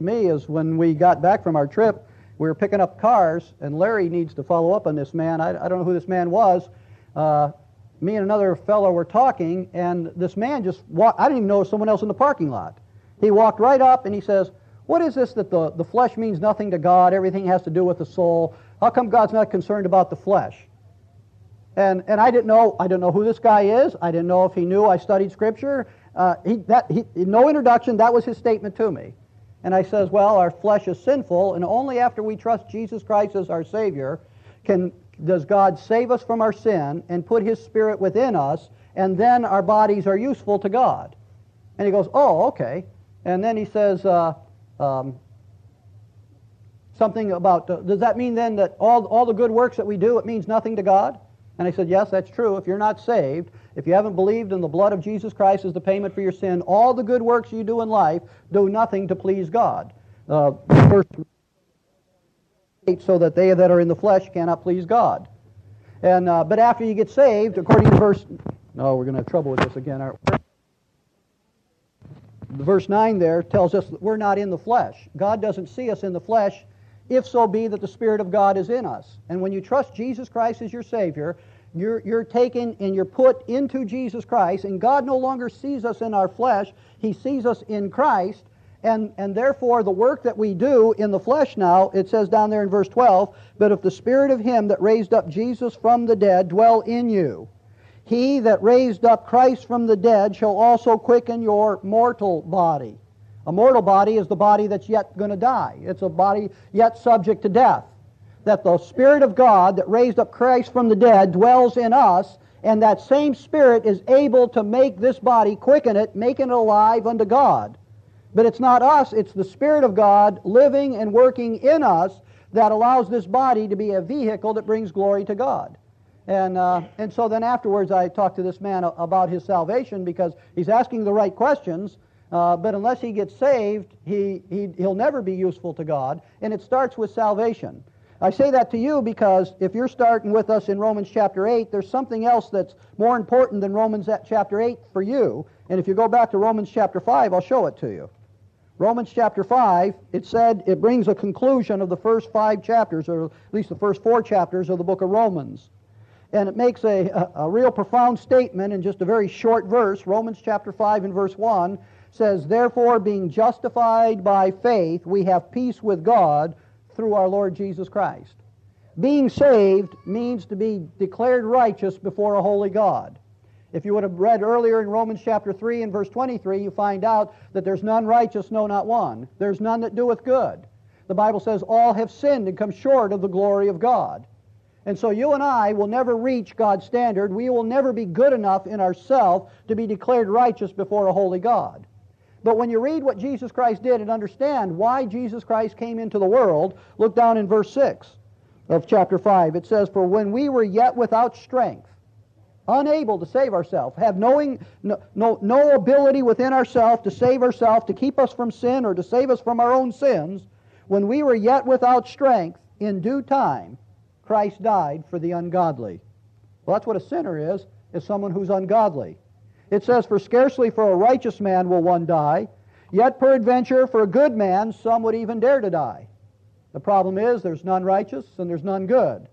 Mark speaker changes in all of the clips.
Speaker 1: me is when we got back from our trip, we were picking up cars, and Larry needs to follow up on this man. I, I don't know who this man was. Uh, me and another fellow were talking, and this man just walked. I didn't even know someone else in the parking lot. He walked right up and he says, What is this that the, the flesh means nothing to God? Everything has to do with the soul. How come God's not concerned about the flesh? And, and I didn't know I didn't know who this guy is. I didn't know if he knew I studied Scripture. Uh, he, that, he, no introduction. That was his statement to me. And I says, well, our flesh is sinful, and only after we trust Jesus Christ as our Savior can does God save us from our sin and put His Spirit within us, and then our bodies are useful to God. And he goes, oh, okay. And then he says uh, um, something about, uh, does that mean then that all, all the good works that we do, it means nothing to God? And I said, yes, that's true. If you're not saved, if you haven't believed in the blood of Jesus Christ as the payment for your sin, all the good works you do in life do nothing to please God. Uh, so that they that are in the flesh cannot please God. And uh, but after you get saved, according to verse, no, we're going to have trouble with this again. Our, verse 9 there tells us that we're not in the flesh. God doesn't see us in the flesh, if so be that the Spirit of God is in us. And when you trust Jesus Christ as your Savior, you're, you're taken and you're put into Jesus Christ, and God no longer sees us in our flesh, He sees us in Christ. And, and therefore, the work that we do in the flesh now, it says down there in verse 12, but if the Spirit of Him that raised up Jesus from the dead dwell in you, he that raised up Christ from the dead shall also quicken your mortal body. A mortal body is the body that's yet going to die. It's a body yet subject to death. That the Spirit of God that raised up Christ from the dead dwells in us, and that same Spirit is able to make this body, quicken it, making it alive unto God. But it's not us, it's the Spirit of God living and working in us that allows this body to be a vehicle that brings glory to God. And, uh, and so then afterwards, I talked to this man about his salvation because he's asking the right questions. Uh, but unless he gets saved, he, he, he'll never be useful to God. And it starts with salvation. I say that to you because if you're starting with us in Romans chapter 8, there's something else that's more important than Romans chapter 8 for you. And if you go back to Romans chapter 5, I'll show it to you. Romans chapter 5, it said it brings a conclusion of the first five chapters, or at least the first four chapters of the book of Romans and it makes a, a, a, real profound statement in just a very short verse. Romans chapter 5 and verse 1 says, Therefore, being justified by faith, we have peace with God through our Lord Jesus Christ. Being saved means to be declared righteous before a holy God. If you would have read earlier in Romans chapter 3 and verse 23, you find out that there's none righteous, no, not one. There's none that doeth good. The Bible says all have sinned and come short of the glory of God. And so you and I will never reach God's standard. We will never be good enough in ourselves to be declared righteous before a holy God. But when you read what Jesus Christ did and understand why Jesus Christ came into the world, look down in verse 6 of chapter 5. It says, For when we were yet without strength, unable to save ourselves, have knowing, no, no, no ability within ourselves to save ourselves, to keep us from sin or to save us from our own sins, when we were yet without strength, in due time, Christ died for the ungodly. Well, that's what a sinner is, is someone who's ungodly. It says, For scarcely for a righteous man will one die, yet peradventure for a good man some would even dare to die. The problem is there's none righteous and there's none good.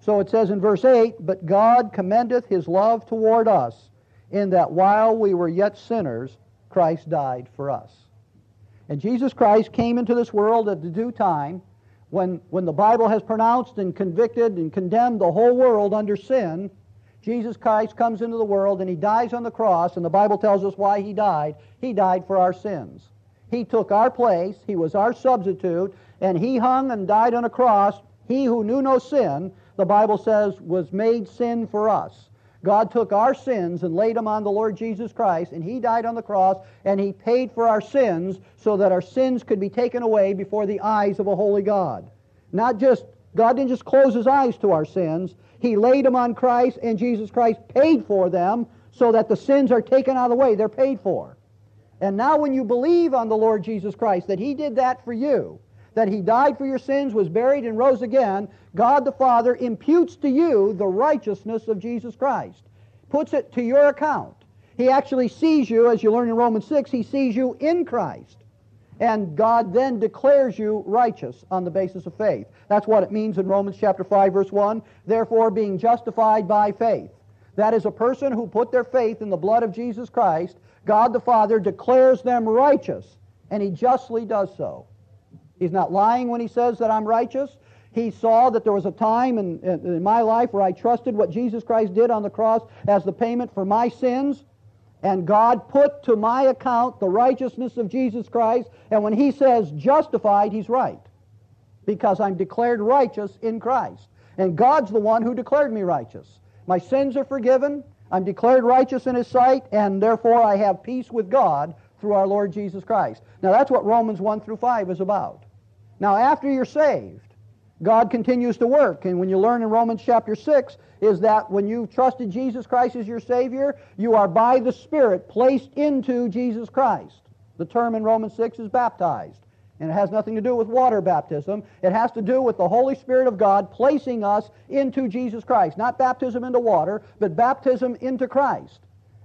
Speaker 1: So it says in verse 8, But God commendeth his love toward us, in that while we were yet sinners, Christ died for us. And Jesus Christ came into this world at the due time when, when the Bible has pronounced and convicted and condemned the whole world under sin, Jesus Christ comes into the world and he dies on the cross, and the Bible tells us why he died. He died for our sins. He took our place, he was our substitute, and he hung and died on a cross. He who knew no sin, the Bible says, was made sin for us. God took our sins and laid them on the Lord Jesus Christ, and He died on the cross, and He paid for our sins so that our sins could be taken away before the eyes of a holy God. Not just, God didn't just close His eyes to our sins, He laid them on Christ, and Jesus Christ paid for them so that the sins are taken out of the way. They're paid for. And now, when you believe on the Lord Jesus Christ, that He did that for you, that he died for your sins, was buried, and rose again, God the Father imputes to you the righteousness of Jesus Christ, puts it to your account. He actually sees you, as you learn in Romans 6, he sees you in Christ. And God then declares you righteous on the basis of faith. That's what it means in Romans chapter 5 verse 1. Therefore being justified by faith. That is a person who put their faith in the blood of Jesus Christ. God the Father declares them righteous, and he justly does so. He's not lying when he says that I'm righteous. He saw that there was a time in, in, in, my life where I trusted what Jesus Christ did on the cross as the payment for my sins. And God put to my account the righteousness of Jesus Christ. And when he says justified, he's right. Because I'm declared righteous in Christ. And God's the one who declared me righteous. My sins are forgiven. I'm declared righteous in his sight. And therefore I have peace with God through our Lord Jesus Christ. Now that's what Romans 1 through 5 is about. Now after you're saved, God continues to work. And when you learn in Romans chapter 6, is that when you've trusted Jesus Christ as your Savior, you are by the Spirit placed into Jesus Christ. The term in Romans 6 is baptized. And it has nothing to do with water baptism. It has to do with the Holy Spirit of God placing us into Jesus Christ. Not baptism into water, but baptism into Christ.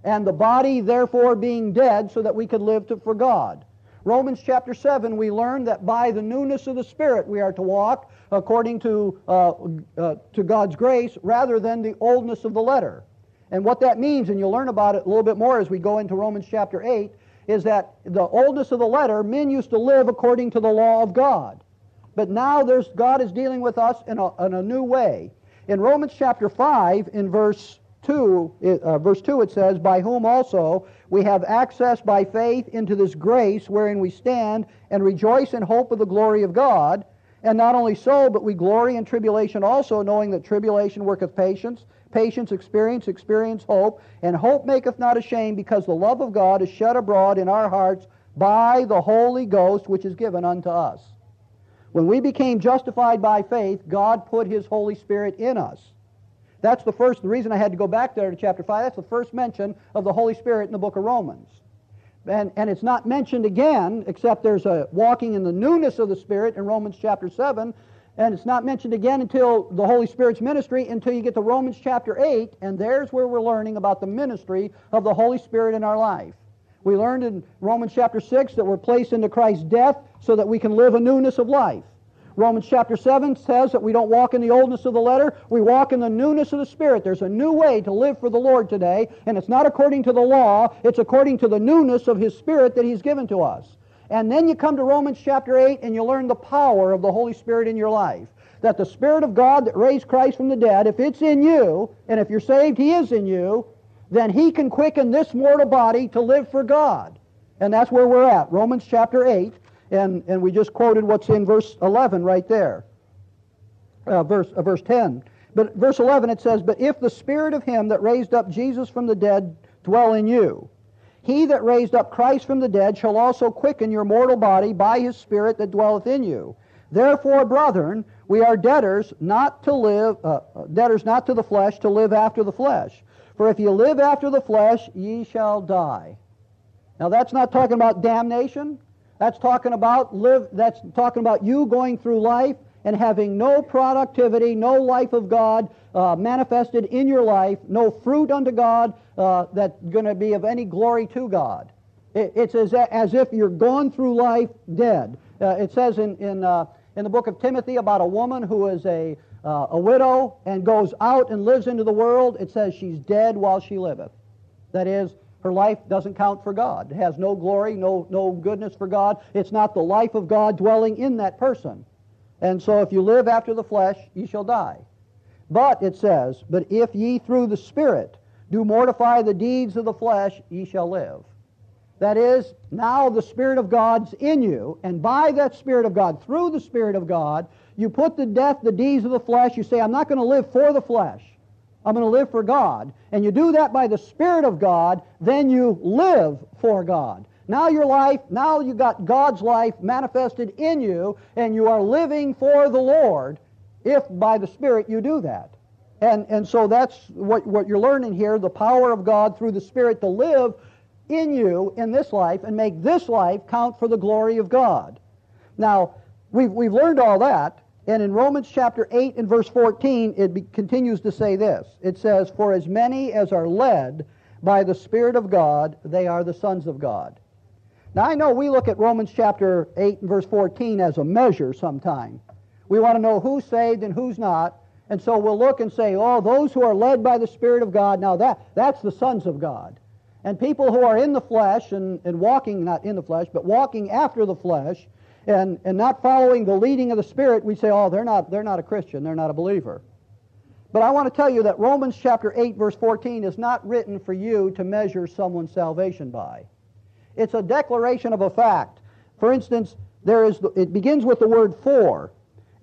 Speaker 1: And the body, therefore, being dead so that we could live to, for God. Romans chapter 7, we learn that by the newness of the Spirit we are to walk according to, uh, uh, to God's grace rather than the oldness of the letter. And what that means, and you'll learn about it a little bit more as we go into Romans chapter 8, is that the oldness of the letter, men used to live according to the law of God. But now there's, God is dealing with us in a, in a new way. In Romans chapter 5, in verse 2, uh, verse 2 it says, By whom also we have access by faith into this grace wherein we stand and rejoice in hope of the glory of God. And not only so, but we glory in tribulation also, knowing that tribulation worketh patience, patience experience, experience hope, and hope maketh not ashamed, because the love of God is shed abroad in our hearts by the Holy Ghost, which is given unto us. When we became justified by faith, God put His Holy Spirit in us. That's the first, the reason I had to go back there to chapter 5, that's the first mention of the Holy Spirit in the book of Romans and, and it's not mentioned again, except there's a walking in the newness of the Spirit in Romans chapter 7, and it's not mentioned again until the Holy Spirit's ministry until you get to Romans chapter 8, and there's where we're learning about the ministry of the Holy Spirit in our life. We learned in Romans chapter 6 that we're placed into Christ's death so that we can live a newness of life. Romans chapter 7 says that we don't walk in the oldness of the letter, we walk in the newness of the Spirit. There's a new way to live for the Lord today, and it's not according to the law, it's according to the newness of His Spirit that He's given to us. And then you come to Romans chapter 8 and you learn the power of the Holy Spirit in your life. That the Spirit of God that raised Christ from the dead, if it's in you, and if you're saved, He is in you, then He can quicken this mortal body to live for God. And that's where we're at. Romans chapter 8. And, and we just quoted what's in verse 11 right there. Uh, verse, uh, verse 10. But verse 11 it says, But if the spirit of him that raised up Jesus from the dead dwell in you, he that raised up Christ from the dead shall also quicken your mortal body by his spirit that dwelleth in you. Therefore, brethren, we are debtors not to live, uh, debtors not to the flesh, to live after the flesh. For if ye live after the flesh, ye shall die. Now that's not talking about damnation. That's talking about live that's talking about you going through life and having no productivity, no life of God uh, manifested in your life, no fruit unto God uh, that's going to be of any glory to God. It, it's as, as if you're going through life dead. Uh, it says in, in, uh, in the book of Timothy about a woman who is a, uh, a widow and goes out and lives into the world. It says she's dead while she liveth. That is, her life doesn't count for God. It has no glory, no, no goodness for God. It's not the life of God dwelling in that person. And so if you live after the flesh, ye shall die. But, it says, but if ye through the Spirit do mortify the deeds of the flesh, ye shall live. That is, now the Spirit of God's in you, and by that Spirit of God, through the Spirit of God, you put to death the deeds of the flesh. You say, I'm not going to live for the flesh. I'm going to live for God. And you do that by the Spirit of God, then you live for God. Now your life, now you got God's life manifested in you, and you are living for the Lord if by the Spirit you do that. And, and so that's what, what you're learning here, the power of God through the Spirit to live in you in this life and make this life count for the glory of God. Now, we've, we've learned all that, and in Romans chapter 8 and verse 14, it be, continues to say this. It says, For as many as are led by the Spirit of God, they are the sons of God. Now, I know we look at Romans chapter 8 and verse 14 as a measure sometime. We want to know who's saved and who's not. And so we'll look and say, oh, those who are led by the Spirit of God, now that, that's the sons of God. And people who are in the flesh and, and walking, not in the flesh, but walking after the flesh and, and not following the leading of the Spirit, we say, oh, they're not, they're not a Christian, they're not a believer. But I want to tell you that Romans chapter 8, verse 14 is not written for you to measure someone's salvation by. It's a declaration of a fact. For instance, there is, it begins with the word for,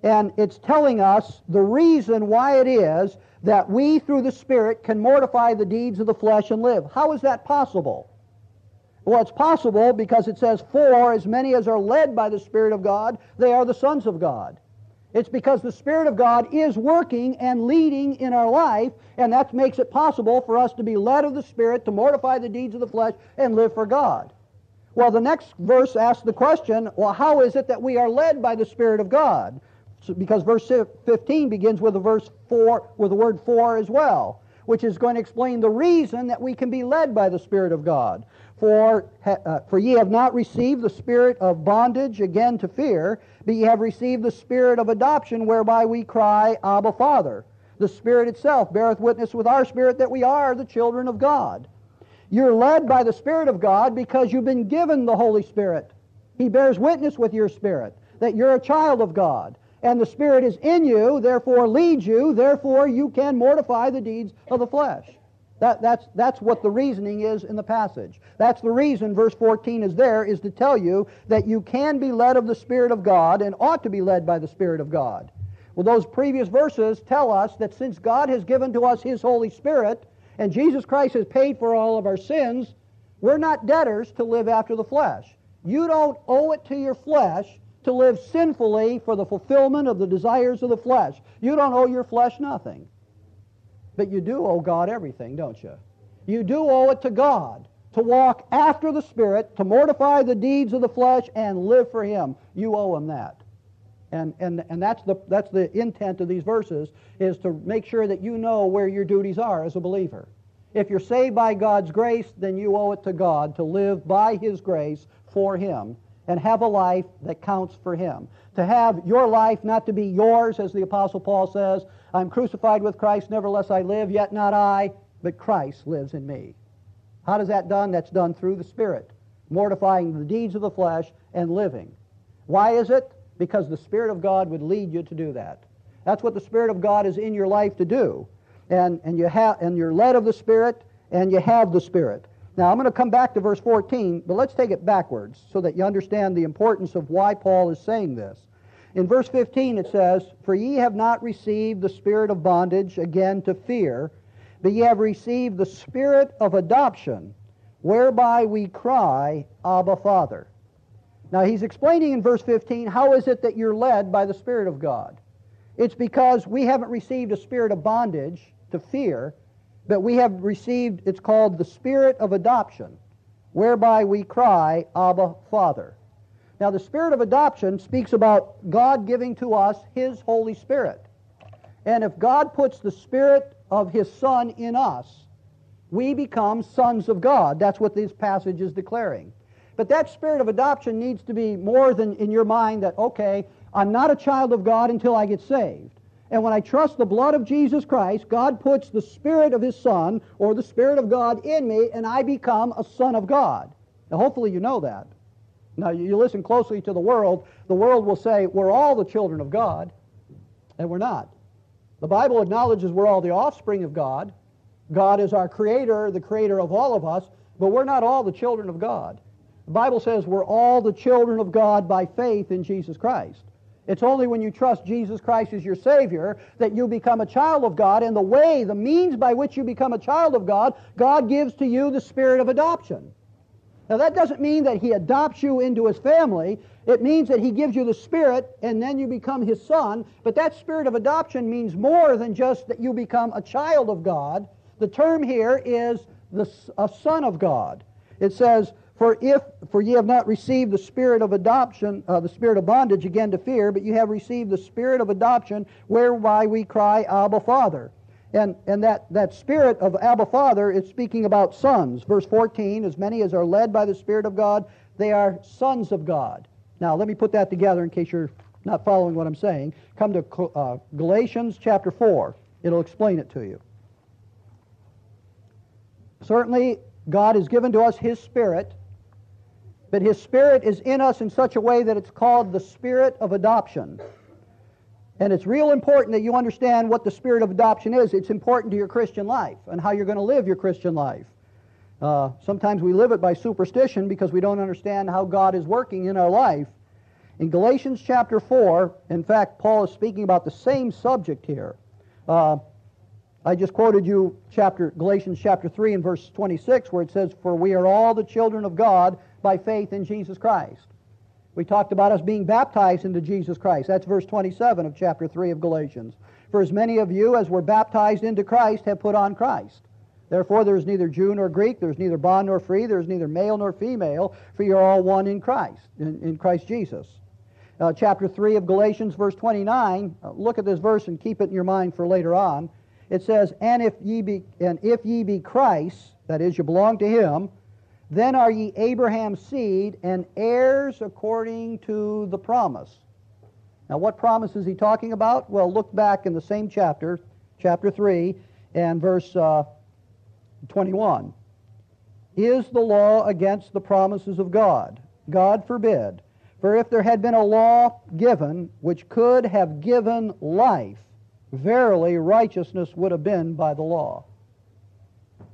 Speaker 1: and it's telling us the reason why it is that we, through the Spirit, can mortify the deeds of the flesh and live. How is that possible? Well, it's possible because it says, For as many as are led by the Spirit of God, they are the sons of God. It's because the Spirit of God is working and leading in our life, and that makes it possible for us to be led of the Spirit, to mortify the deeds of the flesh, and live for God. Well, the next verse asks the question, well, how is it that we are led by the Spirit of God? Because verse 15 begins with the verse 4, with the word for as well, which is going to explain the reason that we can be led by the Spirit of God. For, uh, for ye have not received the spirit of bondage again to fear, but ye have received the spirit of adoption, whereby we cry, Abba, Father. The Spirit itself beareth witness with our spirit that we are the children of God. You're led by the Spirit of God because you've been given the Holy Spirit. He bears witness with your spirit that you're a child of God. And the Spirit is in you, therefore leads you, therefore you can mortify the deeds of the flesh. That, that's, that's what the reasoning is in the passage. That's the reason verse 14 is there, is to tell you that you can be led of the Spirit of God and ought to be led by the Spirit of God. Well, those previous verses tell us that since God has given to us His Holy Spirit and Jesus Christ has paid for all of our sins, we're not debtors to live after the flesh. You don't owe it to your flesh to live sinfully for the fulfillment of the desires of the flesh. You don't owe your flesh nothing. But you do owe God everything, don't you? You do owe it to God to walk after the Spirit, to mortify the deeds of the flesh, and live for Him. You owe Him that. And, and, and that's, the, that's the intent of these verses, is to make sure that you know where your duties are as a believer. If you're saved by God's grace, then you owe it to God to live by His grace for Him and have a life that counts for Him. To have your life not to be yours, as the Apostle Paul says, I'm crucified with Christ, nevertheless I live, yet not I, but Christ lives in me. How does that done? That's done through the Spirit, mortifying the deeds of the flesh and living. Why is it? Because the Spirit of God would lead you to do that. That's what the Spirit of God is in your life to do. And, and, you have, and you're led of the Spirit, and you have the Spirit. Now, I'm going to come back to verse 14, but let's take it backwards so that you understand the importance of why Paul is saying this. In verse 15 it says, For ye have not received the spirit of bondage again to fear, but ye have received the spirit of adoption, whereby we cry, Abba, Father. Now he's explaining in verse 15 how is it that you're led by the Spirit of God. It's because we haven't received a spirit of bondage to fear, but we have received, it's called the spirit of adoption, whereby we cry, Abba, Father. Now, the spirit of adoption speaks about God giving to us His Holy Spirit. And if God puts the Spirit of His Son in us, we become sons of God. That's what this passage is declaring. But that spirit of adoption needs to be more than in your mind that, okay, I'm not a child of God until I get saved. And when I trust the blood of Jesus Christ, God puts the Spirit of His Son or the Spirit of God in me, and I become a son of God. Now, hopefully, you know that. Now, you listen closely to the world, the world will say, we're all the children of God, and we're not. The Bible acknowledges we're all the offspring of God. God is our creator, the creator of all of us, but we're not all the children of God. The Bible says we're all the children of God by faith in Jesus Christ. It's only when you trust Jesus Christ as your Savior that you become a child of God, and the way, the means by which you become a child of God, God gives to you the spirit of adoption. Now, that doesn't mean that he adopts you into his family. It means that he gives you the Spirit and then you become his son. But that spirit of adoption means more than just that you become a child of God. The term here is the, a son of God. It says, for if for ye have not received the spirit of adoption, uh, the spirit of bondage again to fear, but you have received the spirit of adoption, whereby we cry, Abba, Father. And, and that, that spirit of Abba Father is speaking about sons. Verse 14, as many as are led by the Spirit of God, they are sons of God. Now, let me put that together in case you're not following what I'm saying. Come to uh, Galatians chapter 4. It'll explain it to you. Certainly, God has given to us His Spirit, but His Spirit is in us in such a way that it's called the Spirit of adoption. And it's real important that you understand what the Spirit of adoption is. It's important to your Christian life and how you're going to live your Christian life. Uh, sometimes we live it by superstition because we don't understand how God is working in our life. In Galatians chapter 4, in fact, Paul is speaking about the same subject here. Uh, I just quoted you chapter Galatians chapter 3 and verse 26 where it says, For we are all the children of God by faith in Jesus Christ. We talked about us being baptized into Jesus Christ. That's verse 27 of chapter 3 of Galatians. For as many of you as were baptized into Christ have put on Christ. Therefore, there is neither Jew nor Greek, there is neither bond nor free, there is neither male nor female, for you're all one in Christ, in, in Christ Jesus. Uh, chapter 3 of Galatians, verse 29, uh, look at this verse and keep it in your mind for later on. It says, and if, ye be, and if ye be Christ, that is, you belong to him, then are ye Abraham's seed and heirs according to the promise. Now, what promise is he talking about? Well, look back in the same chapter, chapter 3, and verse uh, 21. Is the law against the promises of God? God forbid. For if there had been a law given which could have given life, verily righteousness would have been by the law.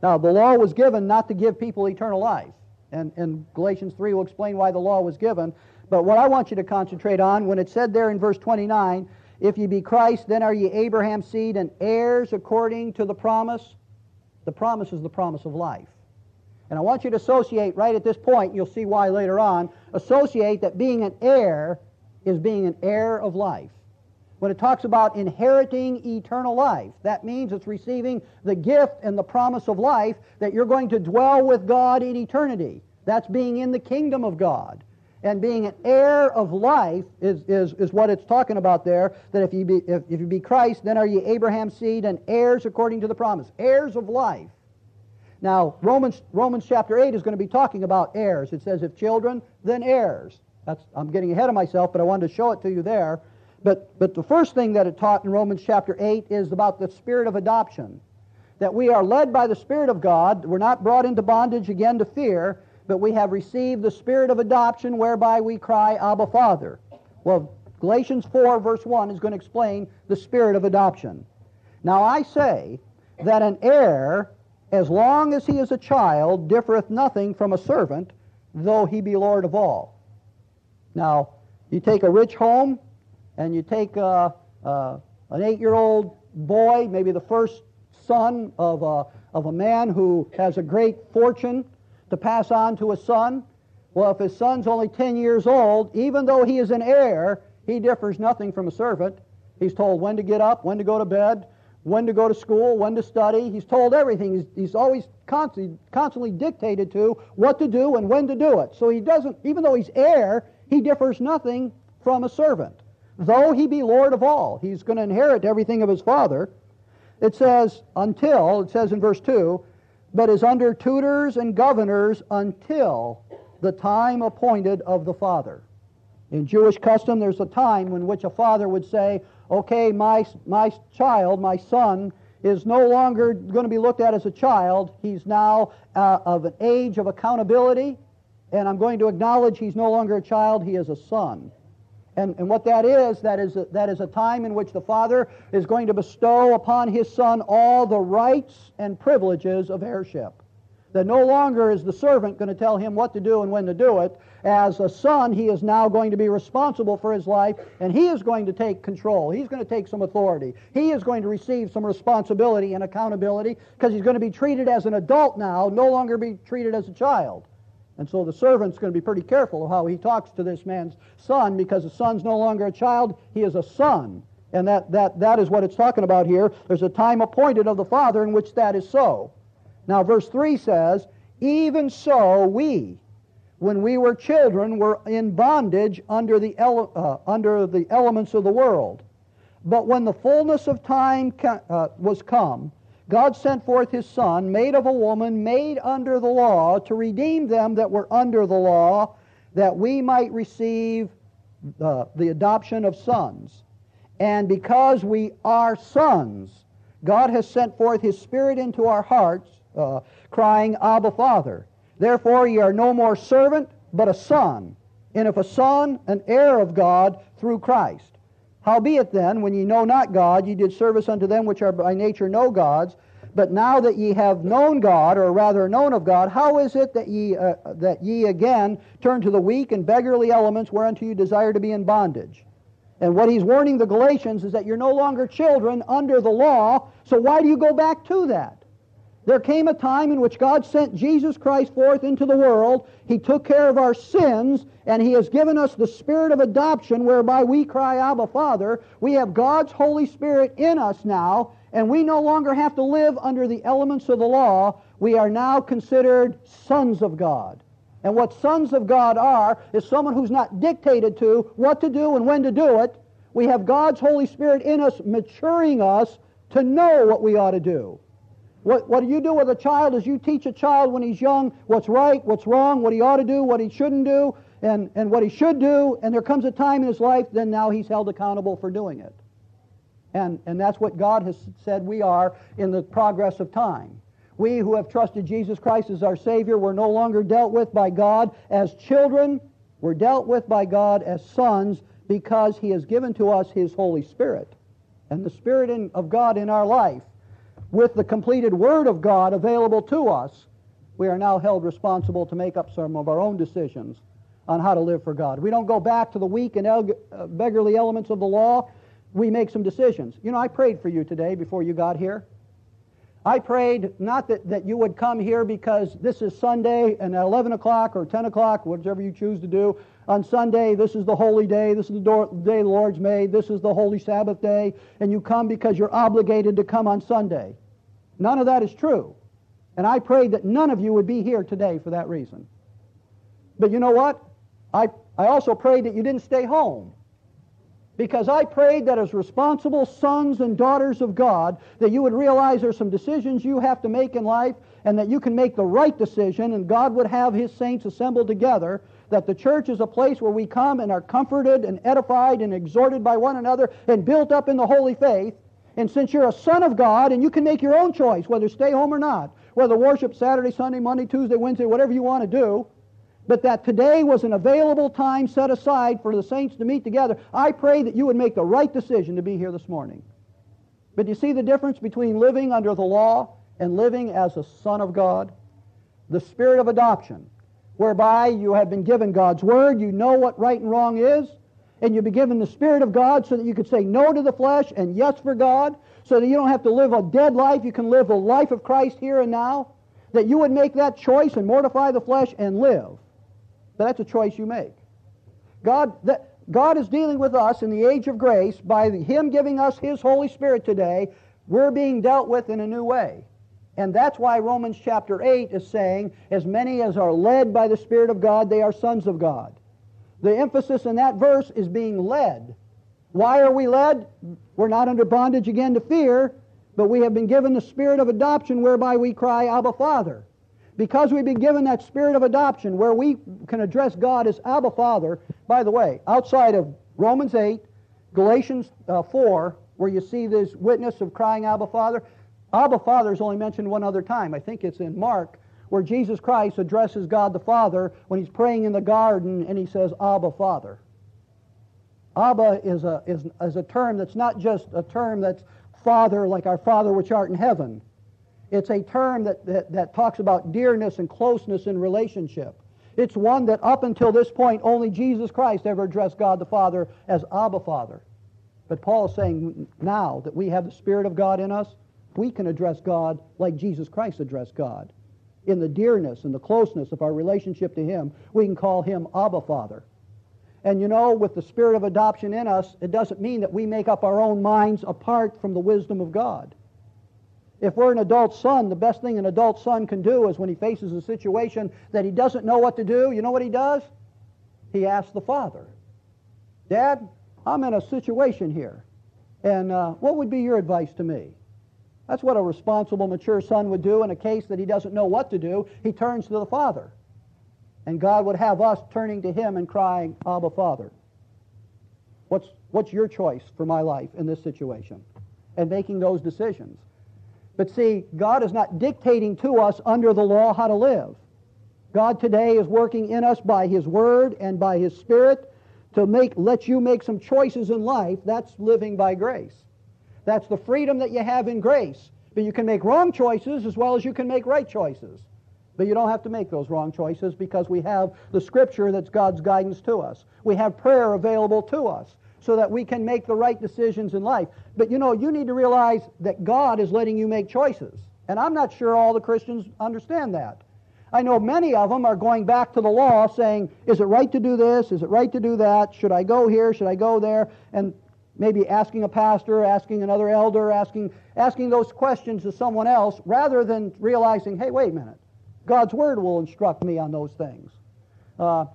Speaker 1: Now, the law was given not to give people eternal life. And, and Galatians 3 will explain why the law was given. But what I want you to concentrate on, when it said there in verse 29, if ye be Christ, then are ye Abraham's seed and heirs according to the promise. The promise is the promise of life. And I want you to associate right at this point, you'll see why later on, associate that being an heir is being an heir of life. When it talks about inheriting eternal life, that means it's receiving the gift and the promise of life that you're going to dwell with God in eternity. That's being in the kingdom of God. And being an heir of life is, is, is what it's talking about there, that if you, be, if, if you be Christ, then are ye Abraham's seed and heirs according to the promise. Heirs of life. Now, Romans, Romans chapter 8 is going to be talking about heirs. It says, if children, then heirs. That's, I'm getting ahead of myself, but I wanted to show it to you there. But, but the first thing that it taught in Romans chapter 8 is about the spirit of adoption. That we are led by the Spirit of God. We're not brought into bondage again to fear, but we have received the spirit of adoption whereby we cry, Abba, Father. Well, Galatians 4, verse 1 is going to explain the spirit of adoption. Now I say that an heir, as long as he is a child, differeth nothing from a servant, though he be Lord of all. Now, you take a rich home and you take uh, uh, an eight-year-old boy, maybe the first son of a, of a man who has a great fortune, to pass on to a son. Well, if his son's only 10 years old, even though he is an heir, he differs nothing from a servant. He's told when to get up, when to go to bed, when to go to school, when to study. He's told everything. He's, he's always constantly, constantly dictated to what to do and when to do it. So he doesn't, even though he's heir, he differs nothing from a servant. Though he be Lord of all, he's going to inherit everything of his father. It says, until, it says in verse 2, but is under tutors and governors until the time appointed of the father. In Jewish custom, there's a time in which a father would say, okay, my, my child, my son, is no longer going to be looked at as a child. He's now uh, of an age of accountability, and I'm going to acknowledge he's no longer a child, he is a son. And, and what that is, that is, a, that is a time in which the Father is going to bestow upon his Son all the rights and privileges of heirship. That no longer is the servant going to tell him what to do and when to do it. As a son, he is now going to be responsible for his life, and he is going to take control. He's going to take some authority. He is going to receive some responsibility and accountability because he's going to be treated as an adult now, no longer be treated as a child. And so the servant's going to be pretty careful of how he talks to this man's son because the son's no longer a child, he is a son. And that, that, that is what it's talking about here. There's a time appointed of the Father in which that is so. Now, verse 3 says, Even so we, when we were children, were in bondage under the, ele- uh, under the elements of the world. But when the fullness of time ca- uh, was come, God sent forth his Son, made of a woman, made under the law, to redeem them that were under the law, that we might receive uh, the adoption of sons. And because we are sons, God has sent forth his Spirit into our hearts, uh, crying, Abba, Father. Therefore, ye are no more servant, but a son. And if a son, an heir of God through Christ. Howbeit then, when ye know not God, ye did service unto them which are by nature no gods. But now that ye have known God, or rather known of God, how is it that ye, uh, that ye again turn to the weak and beggarly elements whereunto you desire to be in bondage? And what he's warning the Galatians is that you're no longer children under the law, so why do you go back to that? There came a time in which God sent Jesus Christ forth into the world. He took care of our sins, and He has given us the spirit of adoption whereby we cry, Abba, Father. We have God's Holy Spirit in us now, and we no longer have to live under the elements of the law. We are now considered sons of God. And what sons of God are is someone who's not dictated to what to do and when to do it. We have God's Holy Spirit in us, maturing us to know what we ought to do. What, what do you do with a child is you teach a child when he's young what's right, what's wrong, what he ought to do, what he shouldn't do, and, and what he should do. And there comes a time in his life, then now he's held accountable for doing it. And, and that's what God has said we are in the progress of time. We who have trusted Jesus Christ as our Savior, we're no longer dealt with by God as children. We're dealt with by God as sons because He has given to us His Holy Spirit. And the Spirit in, of God in our life with the completed Word of God available to us, we are now held responsible to make up some of our own decisions on how to live for God. We don't go back to the weak and uh, beggarly elements of the law. We make some decisions. You know, I prayed for you today before you got here. I prayed not that, that you would come here because this is Sunday and at 11 o'clock or 10 o'clock, whatever you choose to do, on Sunday, this is the holy day, this is the day the Lord's made, this is the holy Sabbath day, and you come because you're obligated to come on Sunday. None of that is true. And I prayed that none of you would be here today for that reason. But you know what? I, I also prayed that you didn't stay home. Because I prayed that as responsible sons and daughters of God, that you would realize there's some decisions you have to make in life and that you can make the right decision and God would have his saints assembled together, that the church is a place where we come and are comforted and edified and exhorted by one another and built up in the holy faith, and since you're a son of God and you can make your own choice whether to stay home or not, whether to worship Saturday, Sunday, Monday, Tuesday, Wednesday, whatever you want to do, but that today was an available time set aside for the saints to meet together, I pray that you would make the right decision to be here this morning. But you see the difference between living under the law and living as a son of God? The spirit of adoption, whereby you have been given God's word, you know what right and wrong is, and you've be given the Spirit of God so that you could say no to the flesh and yes for God, so that you don't have to live a dead life. You can live the life of Christ here and now. That you would make that choice and mortify the flesh and live. But that's a choice you make. God, that, God is dealing with us in the age of grace by Him giving us His Holy Spirit today. We're being dealt with in a new way. And that's why Romans chapter 8 is saying, as many as are led by the Spirit of God, they are sons of God. The emphasis in that verse is being led. Why are we led? We're not under bondage again to fear, but we have been given the spirit of adoption whereby we cry, Abba, Father. Because we've been given that spirit of adoption where we can address God as Abba, Father, by the way, outside of Romans 8, Galatians uh, 4, where you see this witness of crying Abba, Father, Abba, Father is only mentioned one other time. I think it's in Mark, where Jesus Christ addresses God the Father when he's praying in the garden and he says, Abba, Father. Abba is a, is, is a term that's not just a term that's Father, like our Father which art in heaven. It's a term that, that, that talks about dearness and closeness in relationship. It's one that up until this point only Jesus Christ ever addressed God the Father as Abba Father. But Paul is saying now that we have the Spirit of God in us, we can address God like Jesus Christ addressed God in the dearness and the closeness of our relationship to Him, we can call Him Abba Father. And you know, with the spirit of adoption in us, it doesn't mean that we make up our own minds apart from the wisdom of God. If we're an adult son, the best thing an adult son can do is when he faces a situation that he doesn't know what to do, you know what he does? He asks the father, Dad, I'm in a situation here, and uh, what would be your advice to me? That's what a responsible, mature son would do in a case that he doesn't know what to do. He turns to the father. and God would have us turning to Him and crying, Abba, Father. What's, what's your choice for my life in this situation? And making those decisions. But see, God is not dictating to us under the law how to live. God today is working in us by His Word and by His Spirit to make, let you make some choices in life. That's living by grace. That's the freedom that you have in grace. But you can make wrong choices as well as you can make right choices. But you don't have to make those wrong choices because we have the Scripture that's God's guidance to us. We have prayer available to us so that we can make the right decisions in life. But you know, you need to realize that God is letting you make choices. And I'm not sure all the Christians understand that. I know many of them are going back to the law saying, is it right to do this? Is it right to do that? Should I go here? Should I go there? And maybe asking a pastor, asking another elder, asking, asking those questions to someone else rather than realizing, hey, wait a minute. God's Word will instruct me on those things. Uh,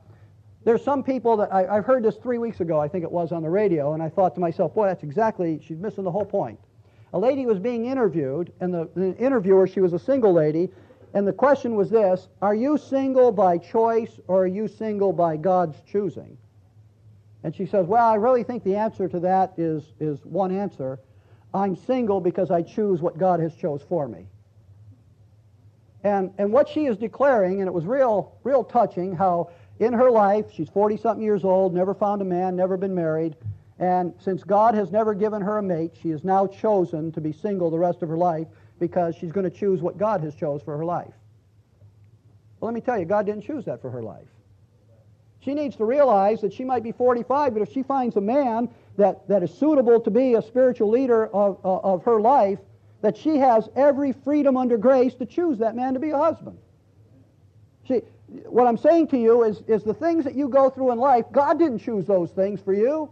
Speaker 1: there's some people that I, have heard this three weeks ago, I think it was on the radio, and I thought to myself, boy, that's exactly, she's missing the whole point. A lady was being interviewed, and the, the interviewer, she was a single lady, and the question was this Are you single by choice or are you single by God's choosing? And she says, Well, I really think the answer to that is, is one answer. I'm single because I choose what God has chose for me. And, and what she is declaring, and it was real, real touching, how in her life, she's 40 something years old, never found a man, never been married, and since God has never given her a mate, she has now chosen to be single the rest of her life because she's going to choose what God has chose for her life. Well, let me tell you, God didn't choose that for her life. She needs to realize that she might be 45, but if she finds a man that, that is suitable to be a spiritual leader of, of, of her life, that she has every freedom under grace to choose that man to be a husband. See, what I'm saying to you is, is the things that you go through in life, God didn't choose those things for you.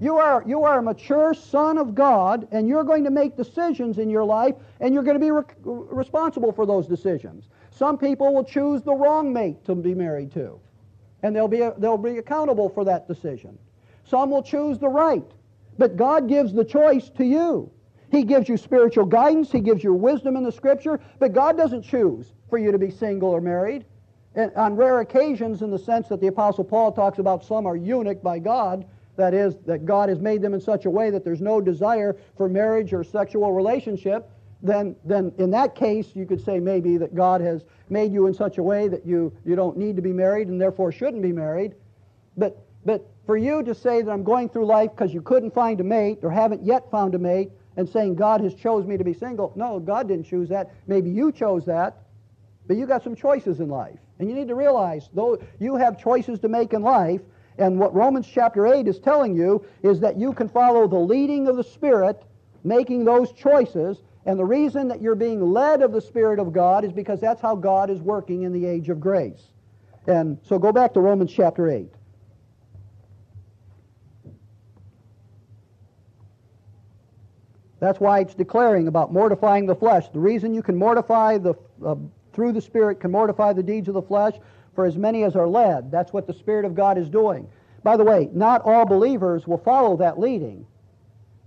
Speaker 1: You are, you are a mature son of God, and you're going to make decisions in your life, and you're going to be re- responsible for those decisions. Some people will choose the wrong mate to be married to, and they'll be, they'll be accountable for that decision. Some will choose the right, but God gives the choice to you. He gives you spiritual guidance, He gives you wisdom in the Scripture, but God doesn't choose for you to be single or married. And on rare occasions, in the sense that the Apostle Paul talks about some are eunuch by God, that is, that God has made them in such a way that there's no desire for marriage or sexual relationship, then, then in that case, you could say maybe that God has made you in such a way that you, you don't need to be married and therefore shouldn't be married. But, but for you to say that I'm going through life because you couldn't find a mate or haven't yet found a mate and saying God has chose me to be single, no, God didn't choose that. Maybe you chose that, but you got some choices in life. And you need to realize, though you have choices to make in life, and what Romans chapter 8 is telling you is that you can follow the leading of the Spirit, making those choices. And the reason that you're being led of the Spirit of God is because that's how God is working in the age of grace. And so go back to Romans chapter 8. That's why it's declaring about mortifying the flesh. The reason you can mortify the, uh, through the Spirit, can mortify the deeds of the flesh for as many as are led. That's what the Spirit of God is doing. By the way, not all believers will follow that leading.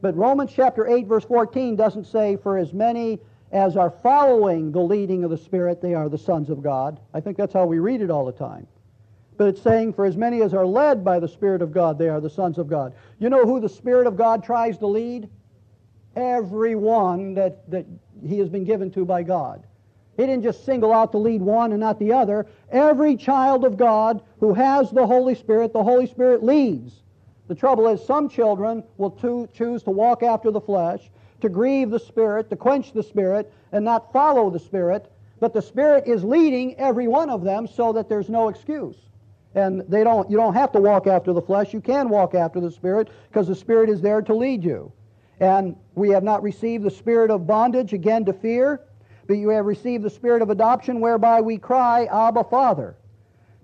Speaker 1: But Romans chapter 8, verse 14 doesn't say, for as many as are following the leading of the Spirit, they are the sons of God. I think that's how we read it all the time. But it's saying, for as many as are led by the Spirit of God, they are the sons of God. You know who the Spirit of God tries to lead? Everyone that, that he has been given to by God. He didn't just single out to lead one and not the other. Every child of God who has the Holy Spirit, the Holy Spirit leads. The trouble is, some children will to choose to walk after the flesh, to grieve the Spirit, to quench the Spirit, and not follow the Spirit. But the Spirit is leading every one of them so that there's no excuse. And they don't, you don't have to walk after the flesh. You can walk after the Spirit because the Spirit is there to lead you. And we have not received the spirit of bondage again to fear but you have received the spirit of adoption whereby we cry, Abba, Father.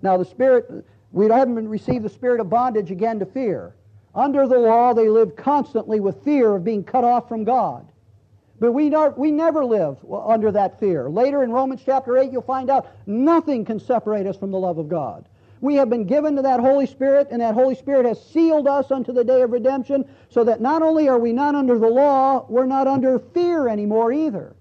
Speaker 1: Now, the spirit, we haven't received the spirit of bondage again to fear. Under the law, they live constantly with fear of being cut off from God. But we, we never live under that fear. Later in Romans chapter 8, you'll find out nothing can separate us from the love of God. We have been given to that Holy Spirit, and that Holy Spirit has sealed us unto the day of redemption, so that not only are we not under the law, we're not under fear anymore either.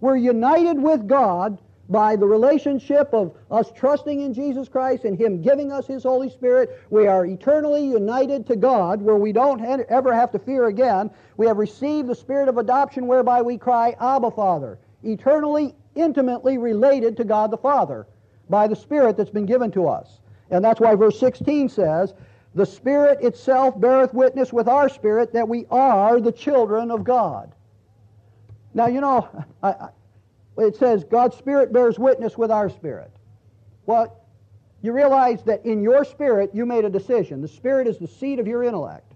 Speaker 1: We're united with God by the relationship of us trusting in Jesus Christ and Him giving us His Holy Spirit, we are eternally united to God where we don't ever have to fear again. We have received the Spirit of adoption whereby we cry, Abba, Father. Eternally, intimately related to God the Father by the Spirit that's been given to us. And that's why verse 16 says, The Spirit itself beareth witness with our spirit that we are the children of God. Now, you know, I, I, it says God's Spirit bears witness with our spirit. Well, you realize that in your spirit you made a decision. The Spirit is the seat of your intellect.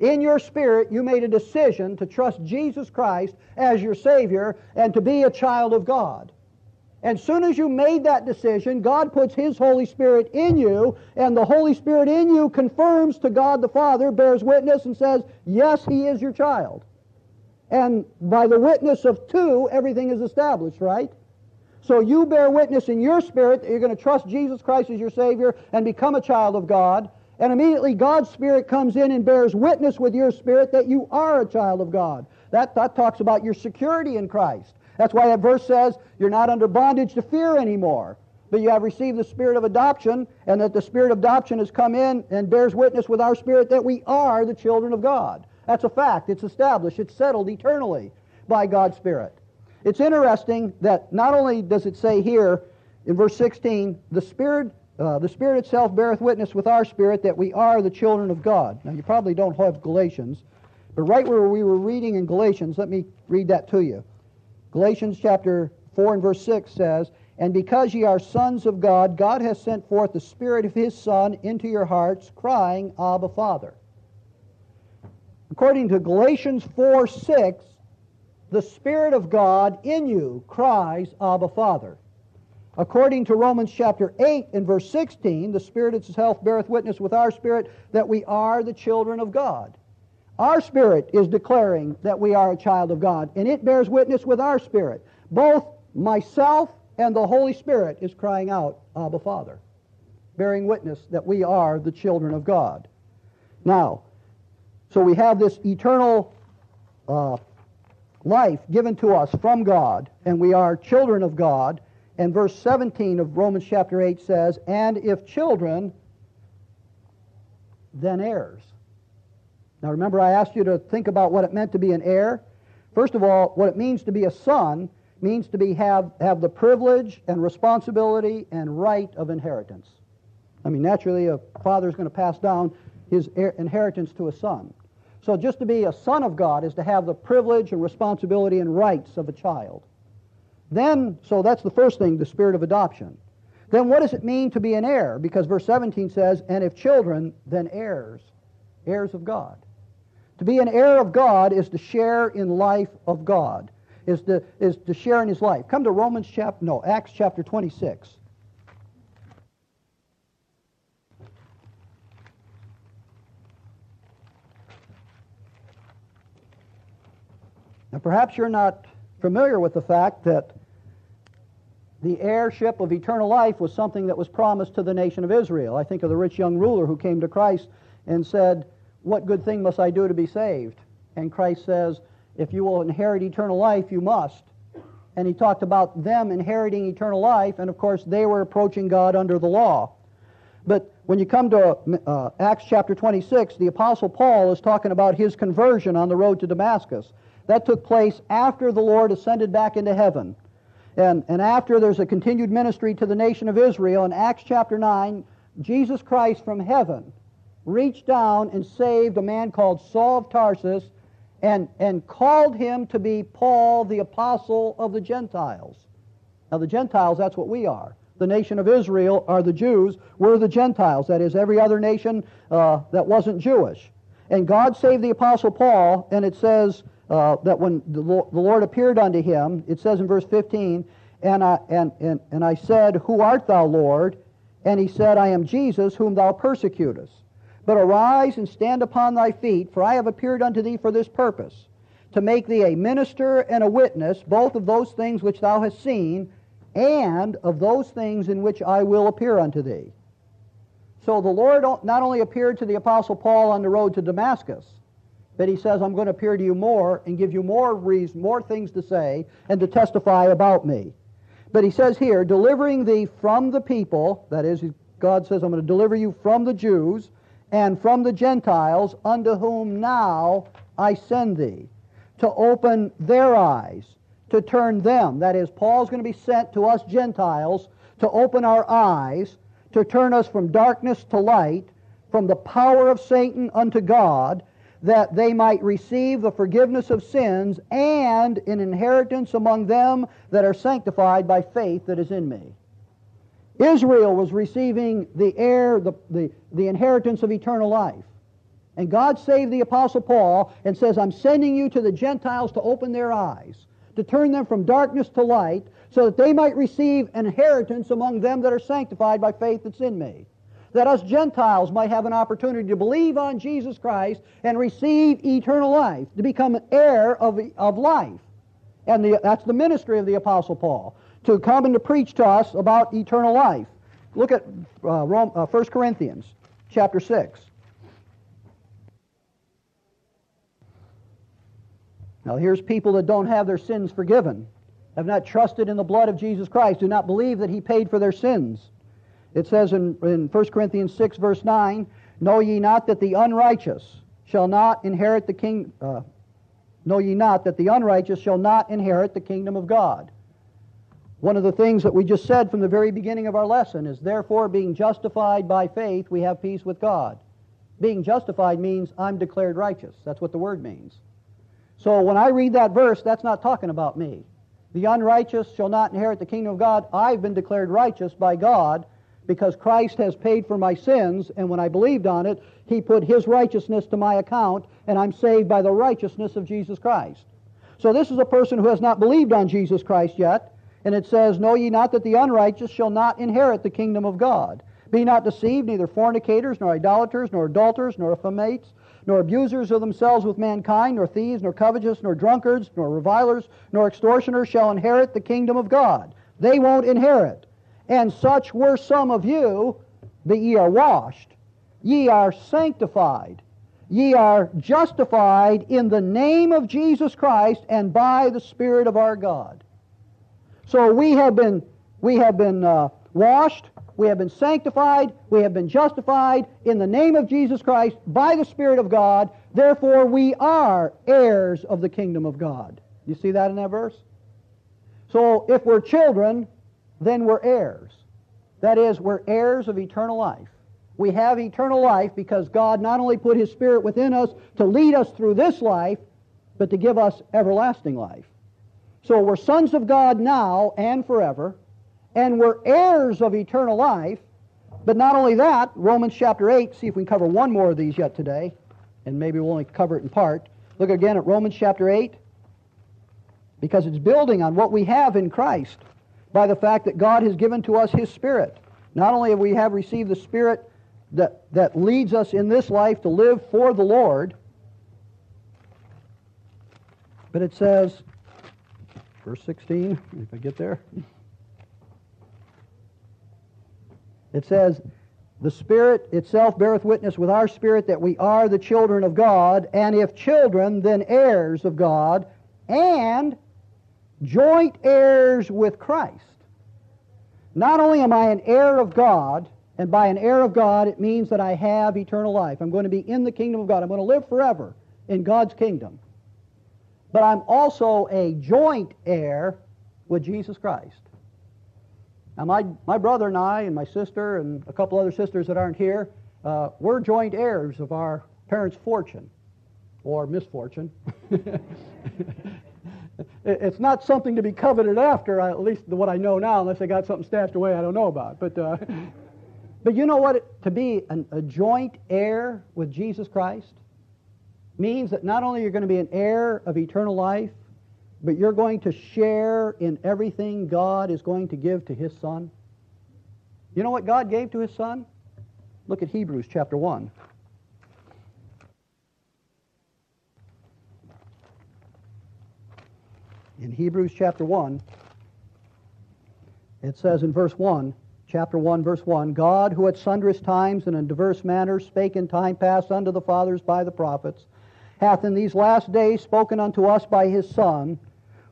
Speaker 1: In your spirit, you made a decision to trust Jesus Christ as your Savior and to be a child of God. And soon as you made that decision, God puts His Holy Spirit in you, and the Holy Spirit in you confirms to God the Father, bears witness, and says, Yes, He is your child. And by the witness of two, everything is established, right? So you bear witness in your spirit that you're going to trust Jesus Christ as your Savior and become a child of God. And immediately God's Spirit comes in and bears witness with your spirit that you are a child of God. That, that talks about your security in Christ. That's why that verse says you're not under bondage to fear anymore, but you have received the spirit of adoption, and that the spirit of adoption has come in and bears witness with our spirit that we are the children of God. That's a fact. It's established. It's settled eternally by God's Spirit. It's interesting that not only does it say here in verse 16, the Spirit, uh, the Spirit itself beareth witness with our spirit that we are the children of God. Now, you probably don't have Galatians, but right where we were reading in Galatians, let me read that to you. Galatians chapter 4 and verse 6 says, And because ye are sons of God, God has sent forth the Spirit of His Son into your hearts, crying, Abba, Father. According to Galatians 4 6, the Spirit of God in you cries, Abba, Father. According to Romans chapter 8 and verse 16, the Spirit itself beareth witness with our spirit that we are the children of God. Our spirit is declaring that we are a child of God, and it bears witness with our spirit. Both myself and the Holy Spirit is crying out, Abba, Father, bearing witness that we are the children of God. Now, so we have this eternal uh, life given to us from God, and we are children of God. And verse 17 of Romans chapter 8 says, And if children, then heirs now remember, I asked you to think about what it meant to be an heir. First of all, what it means to be a son means to be have, have the privilege and responsibility and right of inheritance. I mean, naturally, a father is going to pass down his inheritance to a son. So just to be a son of God is to have the privilege and responsibility and rights of a child. Then, so that's the first thing, the spirit of adoption. Then what does it mean to be an heir? Because verse 17 says, and if children, then heirs, heirs of God. To be an heir of God is to share in life of God, is to, is to share in his life. Come to Romans chapter, no, Acts chapter 26. Now, perhaps you're not familiar with the fact that the heirship of eternal life was something that was promised to the nation of Israel. I think of the rich young ruler who came to Christ and said, what good thing must I do to be saved? And Christ says, If you will inherit eternal life, you must. And he talked about them inheriting eternal life, and of course, they were approaching God under the law. But when you come to uh, Acts chapter 26, the Apostle Paul is talking about his conversion on the road to Damascus. That took place after the Lord ascended back into heaven. And, and after there's a continued ministry to the nation of Israel, in Acts chapter 9, Jesus Christ from heaven reached down and saved a man called Saul of Tarsus and, and called him to be Paul, the apostle of the Gentiles. Now, the Gentiles, that's what we are. The nation of Israel are the Jews. We're the Gentiles, that is, every other nation uh, that wasn't Jewish. And God saved the apostle Paul, and it says uh, that when the Lord appeared unto him, it says in verse 15, and I, and, and, and I said, Who art thou, Lord? And he said, I am Jesus, whom thou persecutest. But arise and stand upon thy feet, for I have appeared unto thee for this purpose, to make thee a minister and a witness, both of those things which thou hast seen, and of those things in which I will appear unto thee. So the Lord not only appeared to the Apostle Paul on the road to Damascus, but he says, I'm going to appear to you more and give you more reason, more things to say and to testify about me. But he says here, delivering thee from the people, that is, God says, I'm going to deliver you from the Jews and from the Gentiles, unto whom now I send thee, to open their eyes, to turn them. That is, Paul's going to be sent to us Gentiles to open our eyes, to turn us from darkness to light, from the power of Satan unto God, that they might receive the forgiveness of sins and an inheritance among them that are sanctified by faith that is in me. Israel was receiving the heir, the, the, the inheritance of eternal life. And God saved the Apostle Paul and says, I'm sending you to the Gentiles to open their eyes, to turn them from darkness to light, so that they might receive an inheritance among them that are sanctified by faith that's in me. That us Gentiles might have an opportunity to believe on Jesus Christ and receive eternal life, to become an heir of, of life. And the, that's the ministry of the Apostle Paul, to come and to preach to us about eternal life. Look at uh, Rome, uh, 1 Corinthians chapter 6. Now, here's people that don't have their sins forgiven have not trusted in the blood of Jesus Christ, do not believe that he paid for their sins. It says in, in 1 Corinthians 6, verse 9, Know ye not that the unrighteous shall not inherit the king uh, know ye not that the unrighteous shall not inherit the kingdom of God. One of the things that we just said from the very beginning of our lesson is therefore being justified by faith we have peace with God. Being justified means I'm declared righteous. That's what the word means. So when I read that verse, that's not talking about me. The unrighteous shall not inherit the kingdom of God. I've been declared righteous by God because Christ has paid for my sins, and when I believed on it, He put His righteousness to my account, and I'm saved by the righteousness of Jesus Christ. So this is a person who has not believed on Jesus Christ yet, and it says, Know ye not that the unrighteous shall not inherit the kingdom of God? Be not deceived, neither fornicators, nor idolaters, nor adulterers, nor effeminates, nor abusers of themselves with mankind, nor thieves, nor covetous, nor drunkards, nor revilers, nor extortioners shall inherit the kingdom of God. They won't inherit. And such were some of you, but ye are washed, ye are sanctified, ye are justified in the name of Jesus Christ and by the Spirit of our God. So we have been, we have been uh, washed, we have been sanctified, we have been justified in the name of Jesus Christ by the Spirit of God. Therefore, we are heirs of the kingdom of God. You see that in that verse? So, if we're children, then we're heirs. That is, we're heirs of eternal life. We have eternal life because God not only put His Spirit within us to lead us through this life, but to give us everlasting life. So we're sons of God now and forever and we're heirs of eternal life. But not only that, Romans chapter 8, see if we can cover one more of these yet today, and maybe we'll only cover it in part. Look again at Romans chapter 8, because it's building on what we have in Christ by the fact that God has given to us His Spirit. Not only have we have received the Spirit that, that leads us in this life to live for the Lord, but it says, verse 16, if I get there. It says, The Spirit itself beareth witness with our spirit that we are the children of God, and if children, then heirs of God, and joint heirs with Christ. Not only am I an heir of God, and by an heir of God, it means that I have eternal life. I'm going to be in the kingdom of God. I'm going to live forever in God's kingdom. But I'm also a joint heir with Jesus Christ. Now, my, my brother and I, and my sister, and a couple other sisters that aren't here, uh, we're joint heirs of our parents' fortune or misfortune. it's not something to be coveted after, at least what I know now, unless they got something stashed away I don't know about. But, uh, but you know what? It, to be an, a joint heir with Jesus Christ means that not only you're going to be an heir of eternal life, but you're going to share in everything God is going to give to his son? You know what God gave to his son? Look at Hebrews chapter 1. In Hebrews chapter 1, it says in verse 1, chapter 1, verse 1, God, who at sundress times and in diverse manners spake in time past unto the fathers by the prophets, hath in these last days spoken unto us by his Son,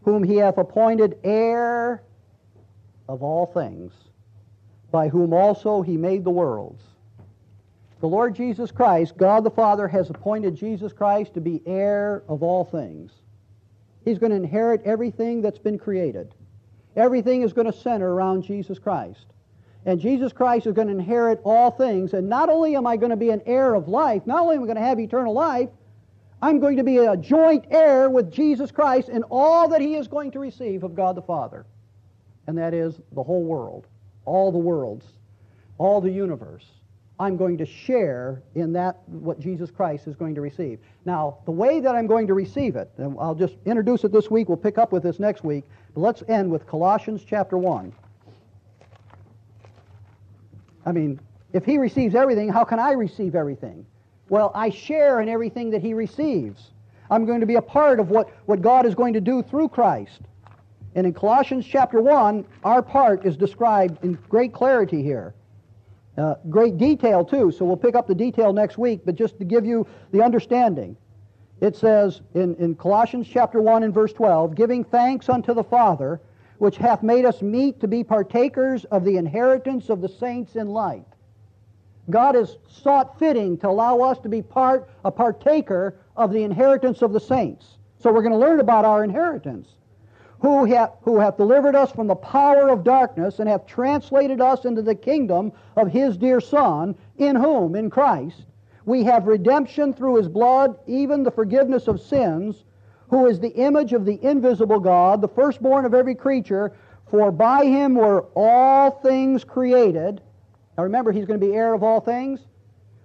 Speaker 1: whom he hath appointed heir of all things, by whom also he made the worlds. The Lord Jesus Christ, God the Father, has appointed Jesus Christ to be heir of all things. He's going to inherit everything that's been created. Everything is going to center around Jesus Christ. And Jesus Christ is going to inherit all things. And not only am I going to be an heir of life, not only am I going to have eternal life, I'm going to be a joint heir with Jesus Christ in all that he is going to receive of God the Father. And that is the whole world, all the worlds, all the universe. I'm going to share in that what Jesus Christ is going to receive. Now, the way that I'm going to receive it, and I'll just introduce it this week, we'll pick up with this next week, but let's end with Colossians chapter 1. I mean, if he receives everything, how can I receive everything? Well, I share in everything that he receives. I'm going to be a part of what, what God is going to do through Christ. And in Colossians chapter 1, our part is described in great clarity here. Uh, great detail, too, so we'll pick up the detail next week, but just to give you the understanding. It says in, in Colossians chapter 1 and verse 12, giving thanks unto the Father, which hath made us meet to be partakers of the inheritance of the saints in light. God has sought fitting to allow us to be part, a partaker of the inheritance of the saints. So we're going to learn about our inheritance. Who hath, who hath delivered us from the power of darkness and hath translated us into the kingdom of his dear Son, in whom, in Christ, we have redemption through his blood, even the forgiveness of sins, who is the image of the invisible God, the firstborn of every creature, for by him were all things created. Now remember, he's going to be heir of all things.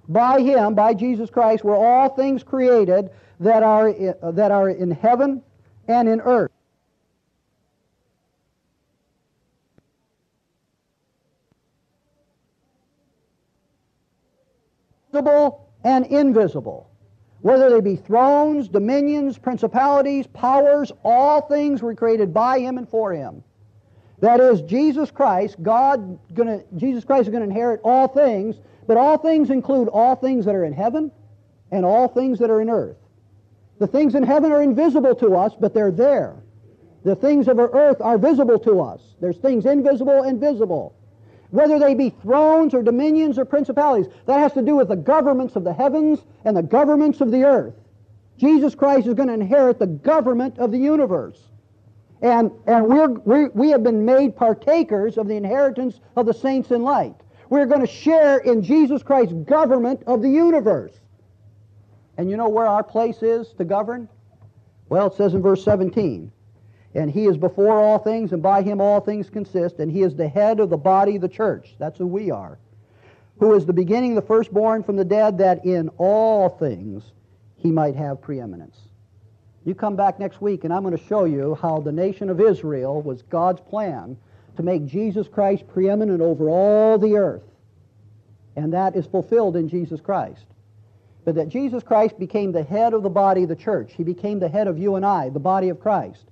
Speaker 1: By him, by Jesus Christ, were all things created that are, that are in heaven and in earth. Visible and invisible whether they be thrones, dominions, principalities, powers, all things were created by him and for him. That is, Jesus Christ, God gonna Jesus Christ is going to inherit all things, but all things include all things that are in heaven and all things that are in earth. The things in heaven are invisible to us, but they're there. The things of earth are visible to us. There's things invisible and visible whether they be thrones or dominions or principalities. That has to do with the governments of the heavens and the governments of the earth. Jesus Christ is going to inherit the government of the universe. And, and we're, we're, we have been made partakers of the inheritance of the saints in light. We're going to share in Jesus Christ's government of the universe. And you know where our place is to govern? Well, it says in verse 17 and he is before all things, and by him all things consist, and he is the head of the body, the church. That's who we are. Who is the beginning, the firstborn from the dead, that in all things he might have preeminence. You come back next week, and I'm going to show you how the nation of Israel was God's plan to make Jesus Christ preeminent over all the earth. And that is fulfilled in Jesus Christ. But that Jesus Christ became the head of the body of the church. He became the head of you and I, the body of Christ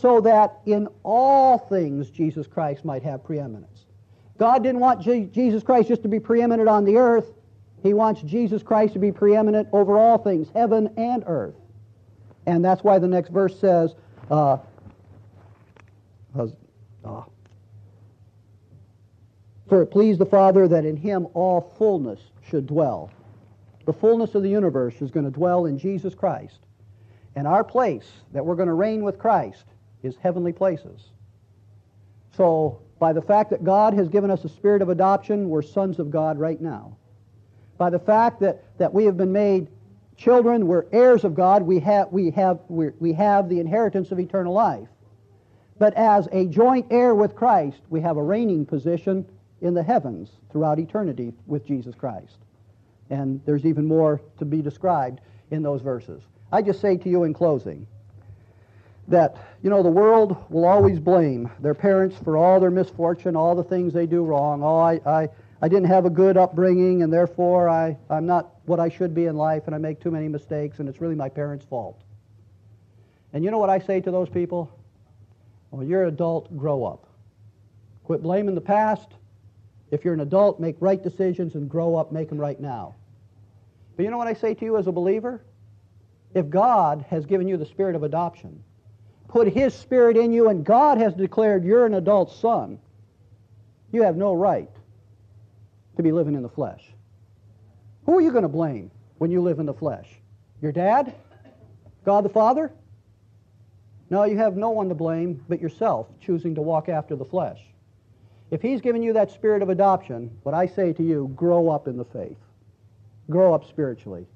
Speaker 1: so that in all things Jesus Christ might have preeminence. God didn't want Jesus Christ just to be preeminent on the earth. He wants Jesus Christ to be preeminent over all things, heaven and earth. And that's why the next verse says, uh, uh, For it pleased the Father that in him all fullness should dwell. The fullness of the universe is going to dwell in Jesus Christ. And our place that we're going to reign with Christ is heavenly places. So, by the fact that God has given us a spirit of adoption, we're sons of God right now. By the fact that, that we have been made children, we're heirs of God, we have, we, have, we have the inheritance of eternal life. But as a joint heir with Christ, we have a reigning position in the heavens throughout eternity with Jesus Christ. And there's even more to be described in those verses. I just say to you in closing, that, you know, the world will always blame their parents for all their misfortune, all the things they do wrong. Oh, I, I, I didn't have a good upbringing, and therefore I, I'm not what I should be in life, and I make too many mistakes, and it's really my parents' fault. And you know what I say to those people? Well, you're an adult, grow up. Quit blaming the past. If you're an adult, make right decisions and grow up, make them right now. But you know what I say to you as a believer? If God has given you the spirit of adoption, put His Spirit in you, and God has declared you're an adult son, You have no right to be living in the flesh. Who are you going to blame when you live in the flesh? Your dad? God the Father? No, you have no one to blame but yourself choosing to walk after the flesh. If He's given you that spirit of adoption, what I say to you, grow up in the faith. Grow up spiritually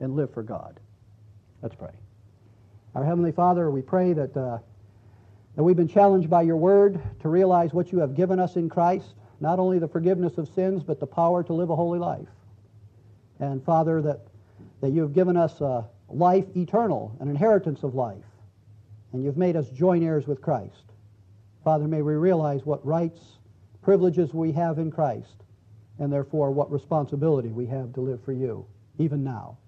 Speaker 1: and live for God. Let's pray. Our Heavenly Father, we pray that, uh, that we've been challenged by your word to realize what you have given us in Christ, not only the forgiveness of sins, but the power to live a holy life. And Father, that, that you have given us a life eternal, an inheritance of life, and you've made us joint heirs with Christ. Father, may we realize what rights, privileges we have in Christ, and therefore what responsibility we have to live for you, even now.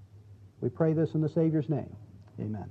Speaker 1: We pray this in the Savior's name. Amen.